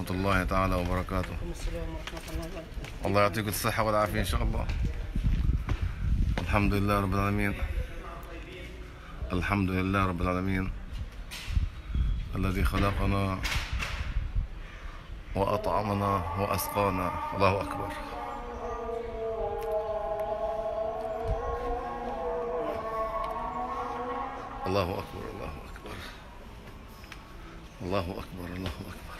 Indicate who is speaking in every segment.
Speaker 1: ورحمة الله تعالى وبركاته.
Speaker 2: الله
Speaker 1: يعطيكم الصحة والعافية إن شاء الله. الحمد لله رب العالمين. الحمد لله رب العالمين. الذي خلقنا وأطعمنا وأسقانا. الله أكبر. الله أكبر الله أكبر. الله أكبر الله أكبر.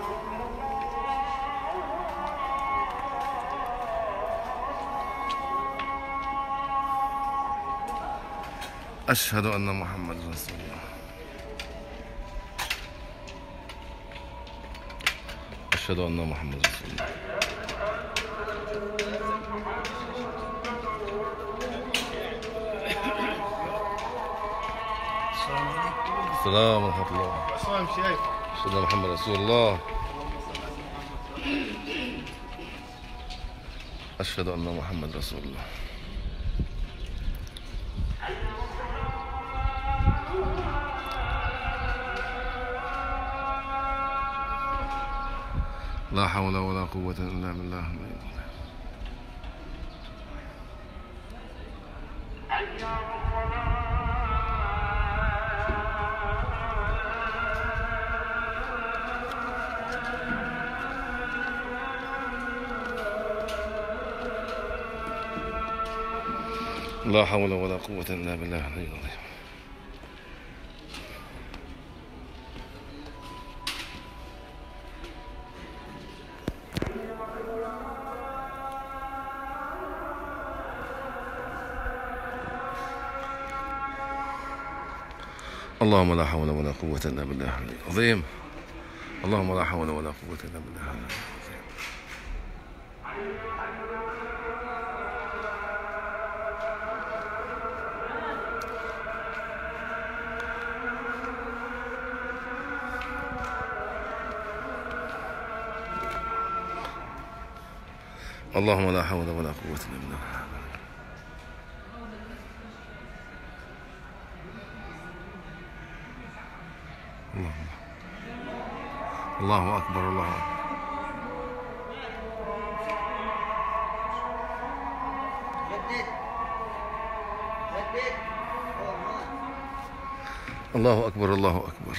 Speaker 1: محمد رسول الله. أشهد أن محمد رسول الله.
Speaker 2: السلام
Speaker 1: ورحمة الله. أشهد أن محمد رسول الله. أشهد أن محمد رسول الله. لا حول ولا قوة إلا بالله. لا حول ولا قوة إلا بالله. العلي العظيم اللهم لا حول ولا قوة إلا بالله العظيم. اللهم لا حول ولا قوة إلا بالله العظيم. اللهم لا حول ولا قوة إلا بالله اللهم الله أكبر الله أكبر. الله أكبر الله أكبر.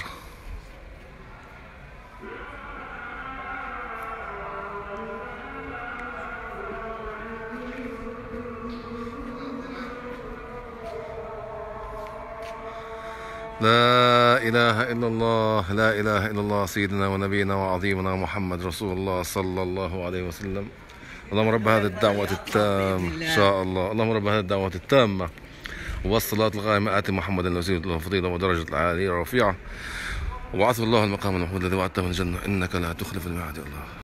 Speaker 1: لا إله إلا الله لا إله إلا الله سيدنا ونبينا وعظيمنا محمد رسول الله صلى الله عليه وسلم. اللهم رب هذه الدعوة التامة إن شاء الله. اللهم رب هذه الدعوة التامة. والصلاة القائمة آت محمد الوسيلة والفضيلة ودرجة العالية الرفيعة وبعثه الله المقام المحمود الذي وعدته من الجنة إنك لا تخلف الميعاد الله.